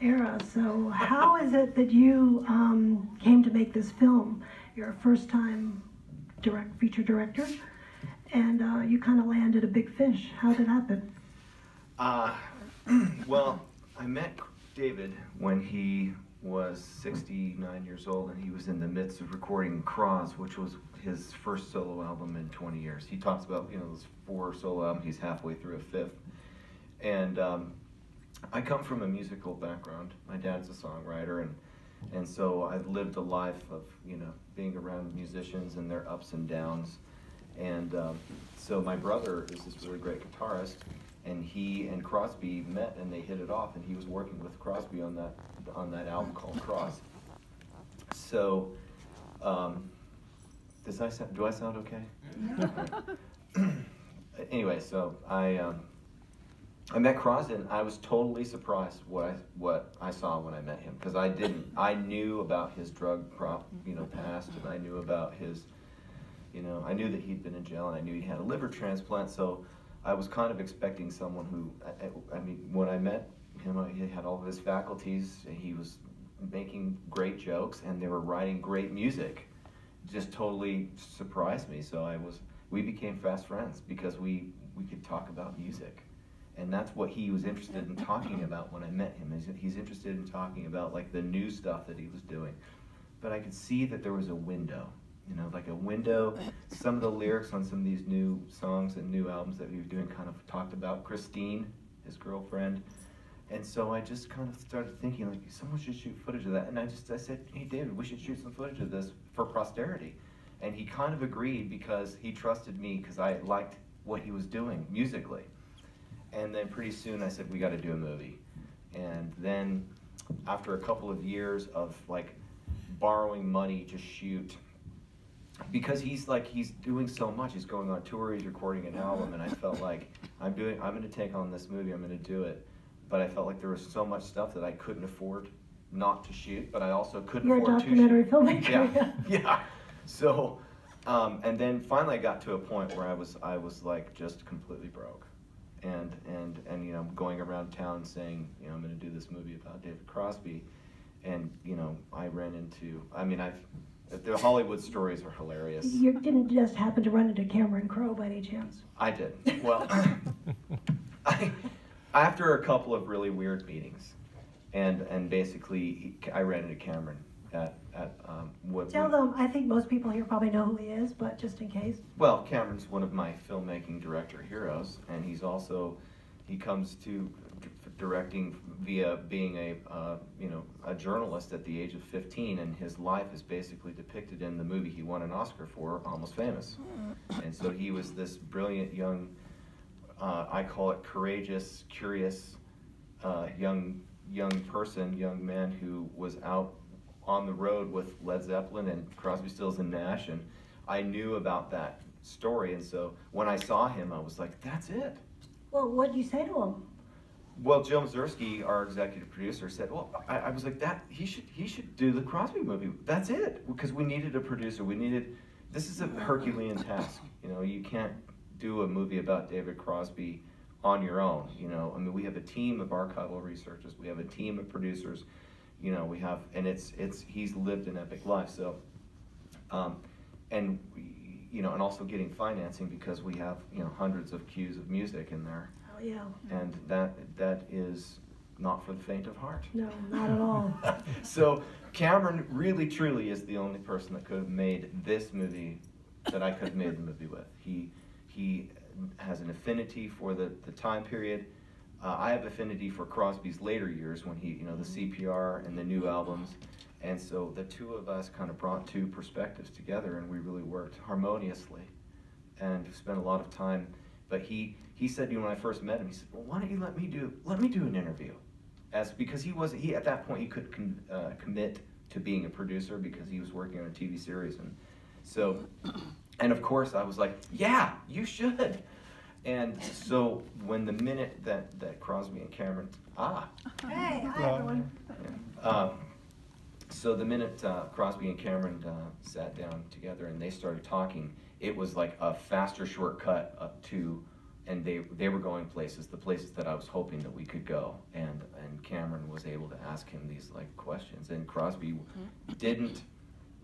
era. So, how is it that you um, came to make this film? You're a first time direct feature director, and uh, you kind of landed a big fish. How did it happen? Uh, well, I met David when he was 69 years old and he was in the midst of recording Croz, which was his first solo album in 20 years. He talks about, you know, those four solo albums, he's halfway through a fifth. And um, I come from a musical background. My dad's a songwriter, and and so I've lived a life of you know being around musicians and their ups and downs. And um, so my brother is this really great guitarist, and he and Crosby met and they hit it off, and he was working with Crosby on that on that album called Croz. So, um, does I sound, do I sound okay? anyway, so I. Um, I met Crosby and I was totally surprised what I what I saw when I met him because I didn't I knew about his drug prop you know past and I knew about his you know I knew that he'd been in jail and I knew he had a liver transplant so I was kind of expecting someone who I, I mean when I met him he had all of his faculties he was making great jokes and they were writing great music. Just totally surprised me so I was we became fast friends because we we could talk about music and that's what he was interested in talking about when I met him. He's, he's interested in talking about like the new stuff that he was doing. But I could see that there was a window, you know, like a window. Some of the lyrics on some of these new songs and new albums that he was doing kind of talked about Christine, his girlfriend. And so I just kind of started thinking like someone should shoot footage of that. And I just I said, hey David, we should shoot some footage of this for posterity. And he kind of agreed because he trusted me because I liked what he was doing musically and then pretty soon I said we got to do a movie, and then after a couple of years of like borrowing money to shoot because he's like he's doing so much he's going on tour he's recording an album and i felt like i'm doing i'm going to take on this movie i'm going to do it. But i felt like there was so much stuff that i couldn't afford not to shoot but i also couldn't You're afford a documentary to shoot. filmmaker. Yeah yeah. So um, and then finally i got to a point where i was i was like just completely broke and and and you know going around town saying you know I'm going to do this movie about David Crosby, and you know I ran into I mean I've the Hollywood stories are hilarious. You didn't just happen to run into Cameron Crowe by any chance? I did. Well, I, after a couple of really weird meetings, and and basically I ran into Cameron at, at um, what. Tell them, I think most people here probably know who he is, but just in case. Well, Cameron's one of my filmmaking director heroes, and he's also, he comes to directing via being a uh, you know a journalist at the age of 15 and his life is basically depicted in the movie he won an Oscar for Almost Famous and so he was this brilliant young uh, I call it courageous curious uh, young young person young man who was out on the road with Led Zeppelin and Crosby, Stills and Nash, and I knew about that story. And so when I saw him, I was like, "That's it." Well, what did you say to him? Well, Joe Mazursky, our executive producer, said, "Well, I, I was like that. He should he should do the Crosby movie. That's it." Because we needed a producer. We needed. This is a Herculean task. You know, you can't do a movie about David Crosby on your own. You know, I mean, we have a team of archival researchers. We have a team of producers you know we have and it's it's he's lived an epic life so um, and we, you know and also getting financing because we have you know hundreds of cues of music in there. Oh yeah. And that that is not for the faint of heart. No not at all. So cameron really truly is the only person that could have made this movie that i could have made the movie with. He he has an affinity for the the time period uh, I have affinity for Crosby's later years when he, you know, the CPR and the new albums. And so the two of us kind of brought two perspectives together and we really worked harmoniously and spent a lot of time. But he, he said to me when I first met him, he said, well, why don't you let me do, let me do an interview? As, because he was, he, at that point, he could con, uh, commit to being a producer because he was working on a TV series. And so, and of course I was like, yeah, you should. And so when the minute that, that Crosby and Cameron, ah. Hey, hi everyone. Yeah, um, so the minute uh, Crosby and Cameron uh, sat down together and they started talking, it was like a faster shortcut up to and they they were going places, the places that I was hoping that we could go, and and Cameron was able to ask him these like questions, and Crosby didn't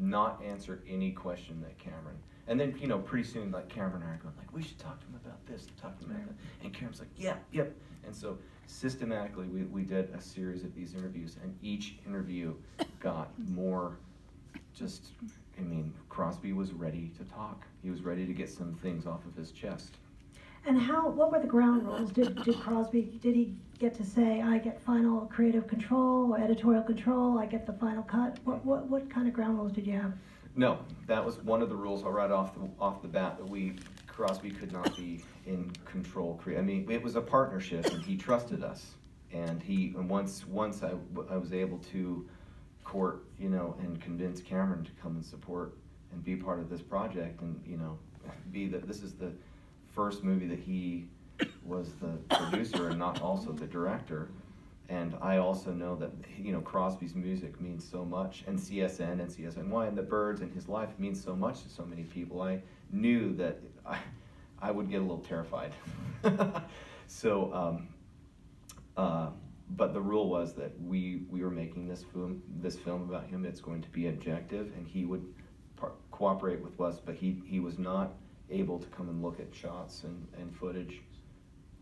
not answer any question that Cameron. And then you know pretty soon like Cameron and I are going like we should talk to him about this, talk to him about that, and Cameron's like yeah, yep, and so systematically we we did a series of these interviews, and each interview got more just I mean, Crosby was ready to talk. He was ready to get some things off of his chest. And how, what were the ground rules? Did, did Crosby, did he get to say, I get final creative control, or editorial control, I get the final cut? What, what, what kind of ground rules did you have? No, that was one of the rules right off the, off the bat that we, Crosby could not be in control. I mean, it was a partnership and he trusted us. And he, and once, once I, I was able to court, you know, and convince Cameron to come and support and be part of this project and, you know, be that, this is the first movie that he was the producer and not also the director. And I also know that, you know, Crosby's music means so much, and CSN and CSNY and the Byrds and his life means so much to so many people. I knew that I, I would get a little terrified. so, um, uh, but the rule was that we, we were making this film, this film about him. It's going to be objective, and he would cooperate with us, but he, he was not able to come and look at shots and, and footage.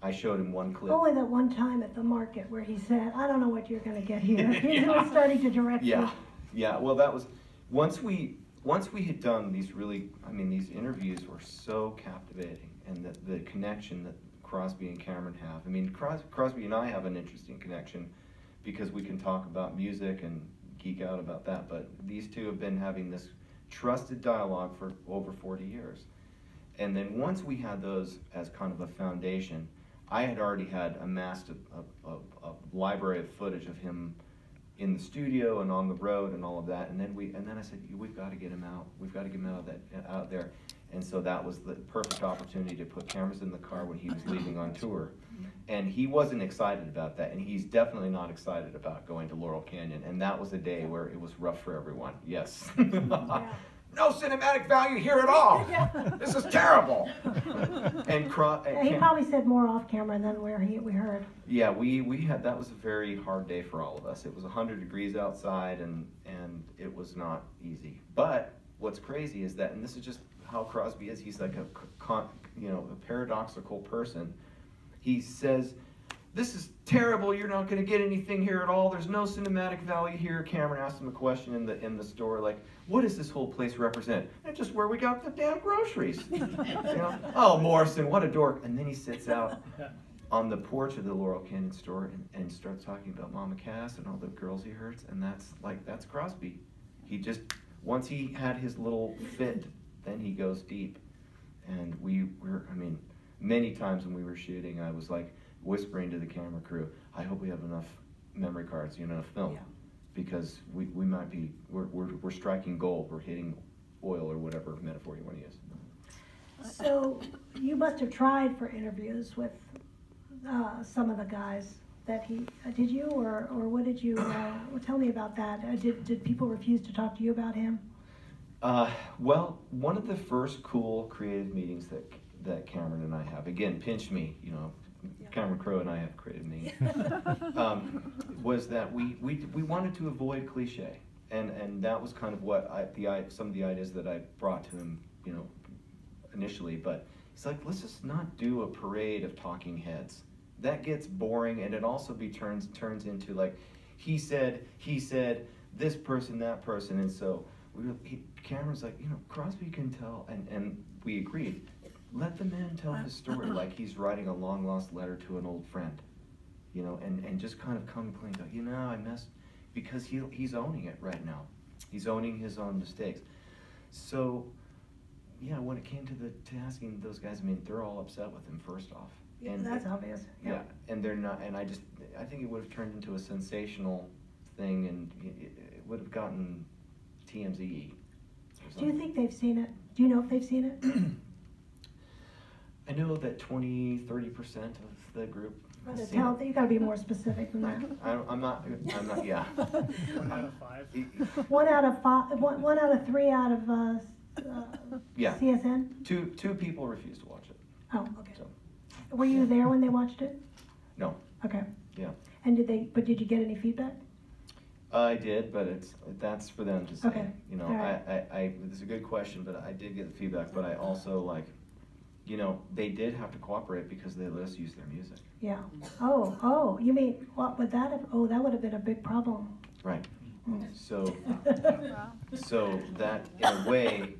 I showed him one clip. Only that one time at the market where he said, I don't know what you're gonna get here. He Yeah. was starting to direct you. Yeah, yeah. Well, that was once we once we had done these really. I mean, these interviews were so captivating, and the the connection that Crosby and Cameron have. I mean, Cros- Crosby and I have an interesting connection because we can talk about music and geek out about that. But these two have been having this trusted dialogue for over forty years. And then once we had those as kind of a foundation, I had already had amassed a, a, a, a library of footage of him in the studio and on the road and all of that. And then we and then I said, we've got to get him out. We've got to get him out of that out there. And so that was the perfect opportunity to put cameras in the car when he was leaving on tour. And he wasn't excited about that, and he's definitely not excited about going to Laurel Canyon. And that was a day where it was rough for everyone. Yes. no cinematic value here at all. This is terrible. and, and he probably said more off camera than where he, we heard. yeah, we, we had that was a very hard day for all of us. It was 100 degrees outside and and it was not easy. But what's crazy is that and this is just how Crosby is. He's like a con, you know, a paradoxical person. He says, "This is terrible. You're not going to get anything here at all. There's no cinematic value here." Cameron asked him a question in the in the store like, "What does this whole place represent?" It's just where we got the damn groceries. you know? Oh, Morrison, what a dork. And then he sits out on the porch of the Laurel Canyon store and, and starts talking about Mama Cass and all the girls he hurts, and that's like that's Crosby. He just once he had his little fit, then he goes deep. And we were, I mean, many times when we were shooting, I was like whispering to the camera crew, "I hope we have enough memory cards, you know, enough film, Yeah. because we, we might be we're, we're we're striking gold, we're hitting oil or whatever metaphor you want to use." So you must have tried for interviews with uh, some of the guys that he, uh, did you, or, or what did you, uh, well, tell me about that. Uh, Did, did people refuse to talk to you about him? Uh, well, one of the first cool creative meetings that that Cameron and I have, again, pinch me, you know, Cameron Crowe and I have creative meeting, um, was that we, we we wanted to avoid cliche, and and that was kind of what I the i- some of the ideas that I brought to him, you know, initially. But he's like, let's just not do a parade of talking heads. That gets boring, and it also be turns turns into like, he said, he said, this person, that person, and so we were, he, Cameron's like, you know, Crosby can tell, and, and we agreed. Let the man tell his story uh-uh. like he's writing a long lost letter to an old friend, you know, and, and just kind of come clean, go, you know, I messed, because he, he's owning it right now. He's owning his own mistakes. So, yeah, when it came to the to asking those guys, I mean, they're all upset with him first off. And That's obvious. yeah, and they're not, and I just, I think it would have turned into a sensational thing, and it, it would have gotten TMZ. Do you think they've seen it? Do you know if they've seen it? I know that 20, 30 percent of the group. But has seen tell, it. you gotta be more specific than that. I don't, I'm not, I'm not, yeah. One out of five. One out of five, one, one out of three out of, uh, uh, Yeah. CSN? Two, two people refused to watch it, Oh, okay. so. Were you there when they watched it? No. Okay. Yeah. And did they, but did you get any feedback? I did, but it's that's for them to say. Okay. You know, All right. I, I, I it's a good question, but I did get the feedback, but I also like, you know, they did have to cooperate because they let us use their music. Yeah. Oh, oh, you mean, what would that have, oh, that would have been a big problem. Right. Mm. So so that in a way,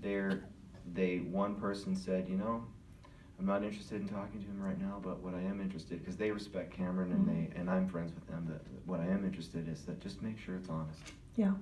they're they one person said, you know, I'm not interested in talking to him right now, but what I am interested because they respect Cameron and they and I'm friends with them. That what I am interested is that just make sure it's honest. Yeah.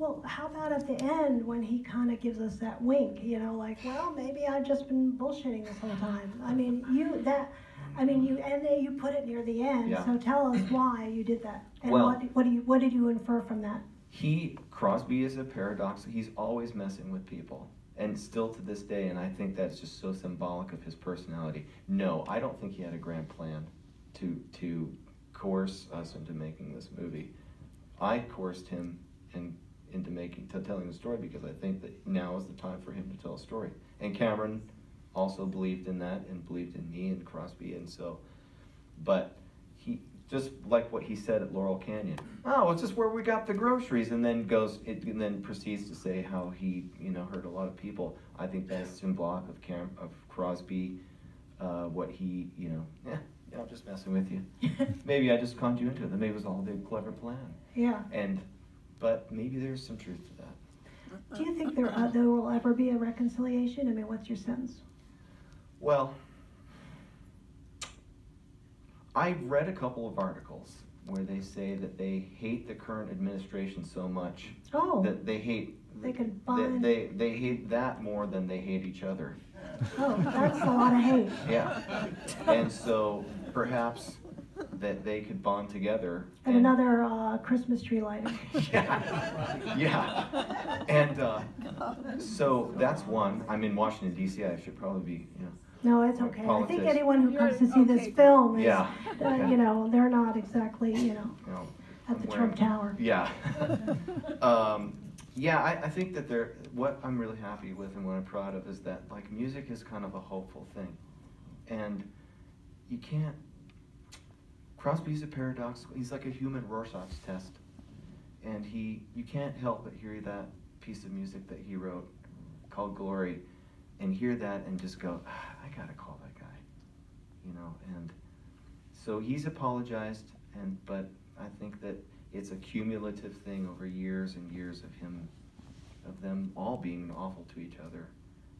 Well, how about at the end when he kind of gives us that wink, you know, like, well, maybe I've just been bullshitting this whole time. I mean, you, that, I mean, you, and you put it near the end, Yeah. so tell us why you did that. And Well- what, what do you, what did you infer from that? He Crosby is a paradox. He's always messing with people, and still to this day. And I think that's just so symbolic of his personality. No, I don't think he had a grand plan to to coerce us into making this movie. I coerced him and into making to telling the story because I think that now is the time for him to tell a story. And Cameron also believed in that and believed in me and Crosby, and so, but he just like what he said at Laurel Canyon. Oh, it's just where we got the groceries, and then goes it, and then proceeds to say how he you know hurt a lot of people. I think that's symbolic of Cam of Crosby, uh, what he you know yeah yeah I'm just messing with you. Maybe I just conned you into it. Maybe it was all a big clever plan, Yeah. and but maybe there's some truth to that. Do you think there, uh, there will ever be a reconciliation? I mean, what's your sense? Well, I've read a couple of articles where they say that they hate the current administration so much Oh, that they hate They could that bind- they they hate that more than they hate each other. oh, that's a lot of hate. Yeah, and so perhaps that they could bond together. And another uh, Christmas tree lighting. yeah, yeah, and uh, so that's one. I'm in Washington D.C. I should probably be, you know. No, it's okay. I think anyone who comes to You're- see this film is, Yeah. uh, you know, they're not exactly, you know, You know, at the I'm Trump wearing- Tower. Yeah. um, yeah, I, I think that there. What I'm really happy with and what I'm proud of is that like music is kind of a hopeful thing, and you can't. Crosby's a paradox. He's like a human Rorschach's test, and he you can't help but hear that piece of music that he wrote called Glory, and hear that and just go, ah, I gotta call that guy, you know, and so he's apologized, and but I think that it's a cumulative thing over years and years of him, of them all being awful to each other,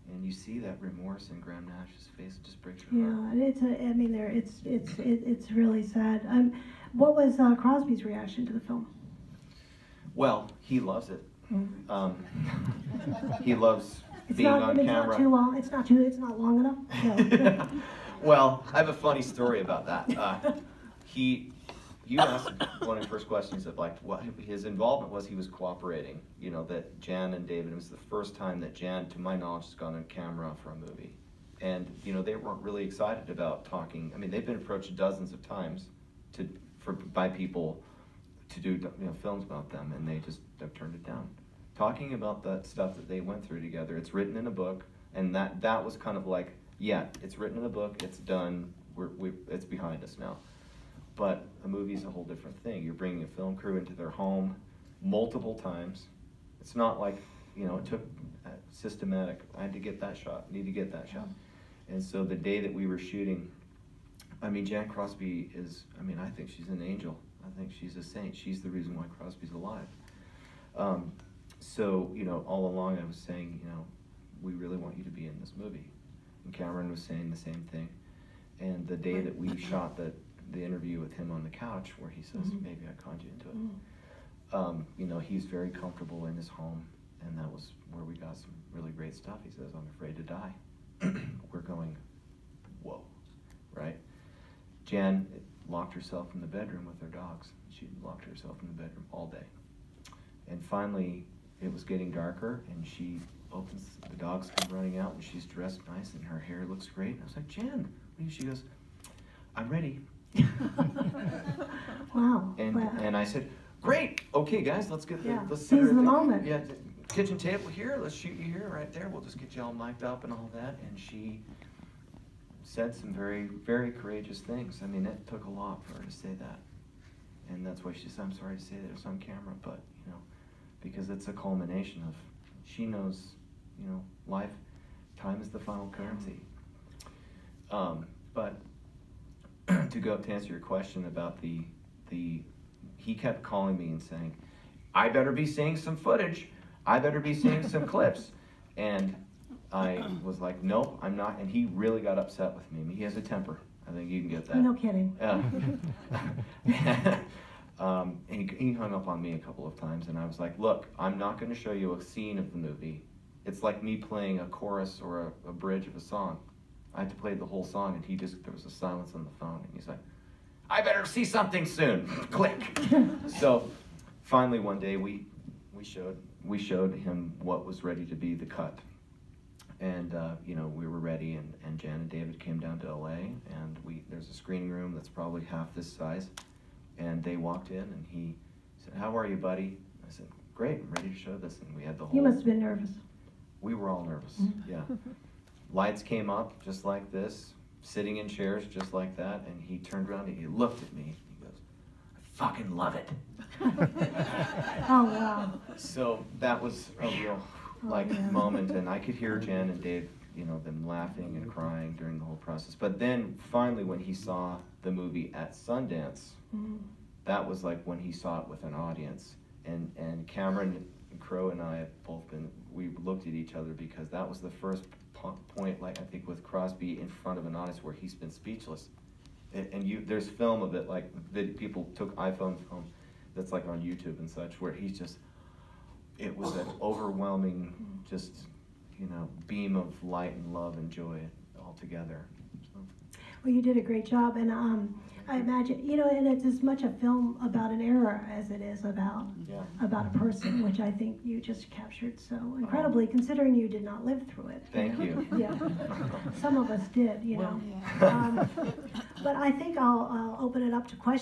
and you see that remorse in Graham Nash's face. It just breaks your Yeah, heart. and it's, a, I mean, there, it's, it's, it, it's really sad. Um, what was uh, Crosby's reaction to the film? Well, he loves it. Um, he loves It's being not, on it's camera. not too long, it's not too, it's not long enough? No. well, I have a funny story about that. Uh, he, you asked one of the first questions of like what his involvement was. He was cooperating. You know that Jan and David. It was the first time that Jan, to my knowledge, has gone on camera for a movie, and you know they weren't really excited about talking. I mean, they've been approached dozens of times to for by people to do you know films about them, and they just have turned it down. Talking about that stuff that they went through together. It's written in a book, and that that was kind of like yeah, it's written in a book, it's done, we're, we, it's behind us now. But a movie's a whole different thing. You're bringing a film crew into their home multiple times. It's not like, you know, it took uh, systematic, I had to get that shot, need to get that shot. And so the day that we were shooting, I mean, Jan Crosby is, I mean, I think she's an angel. I think she's a saint. She's the reason why Crosby's alive. Um, so, you know, all along I was saying, you know, we really want you to be in this movie. And Cameron was saying the same thing. And the day that we shot the, the interview with him on the couch, where he says, Mhm. maybe I conned you into it, Mm. um, you know, he's very comfortable in his home. And that was where we got some really great stuff. He says, I'm afraid to die. We're going, whoa, right? Jan locked herself in the bedroom with her dogs. She locked herself in the bedroom all day. And finally, it was getting darker, and she opens, the dogs come running out, and she's dressed nice, and her hair looks great. And I was like, Jan, what are you-" she goes, I'm ready. Wow. And, wow. and I said, great, okay, guys, let's get the, Yeah, let's seize the moment. Yeah, kitchen table here, let's shoot you here, right there, we'll just get you all mic'd up and all that. And she said some very, very courageous things. I mean, it took a lot for her to say that. And that's why she said, I'm sorry to say that it's on camera, but, you know, because it's a culmination of, she knows, you know, life, time is the final currency. Um, but to go up to answer your question about the, the, he kept calling me and saying, I better be seeing some footage. I better be seeing some clips. And I was like, nope, I'm not. And he really got upset with me. He has a temper. I think you can get that. No kidding. Yeah. um, and he, he hung up on me a couple of times, and I was like, look, I'm not going to show you a scene of the movie. It's like me playing a chorus or a, a bridge of a song. I had to play the whole song, and he just, there was a silence on the phone, and he's like, I better see something soon. Click. so finally, one day, we, we, showed, we showed him what was ready to be the cut and uh, you know we were ready and, and jan and david came down to la and we there's a screening room that's probably half this size and they walked in and he said how are you buddy i said great i'm ready to show this and we had the whole You must have been nervous. we were all nervous Mhm. yeah lights came up just like this sitting in chairs just like that and he turned around and he looked at me he goes i fucking love it Oh, wow. so that was a real like Oh, yeah. moment, and I could hear Jan and Dave, you know, them laughing and crying during the whole process. But then finally, when he saw the movie at Sundance, Mm. that was like when he saw it with an audience. And and Cameron Crowe and I have both been we looked at each other because that was the first point, like I think with Crosby in front of an audience where he's been speechless. And, and you, there's film of it, like vid- people took iPhone film that's like on YouTube and such, where he's just it was an overwhelming, just you know, beam of light and love and joy all together. So, Well, you did a great job, and um, I imagine, you know, and it's as much a film about an era as it is about yeah. about a person, which I think you just captured so incredibly, considering you did not live through it. Thank you. Yeah, some of us did, you know. Well- Um, but I think I'll, I'll open it up to questions.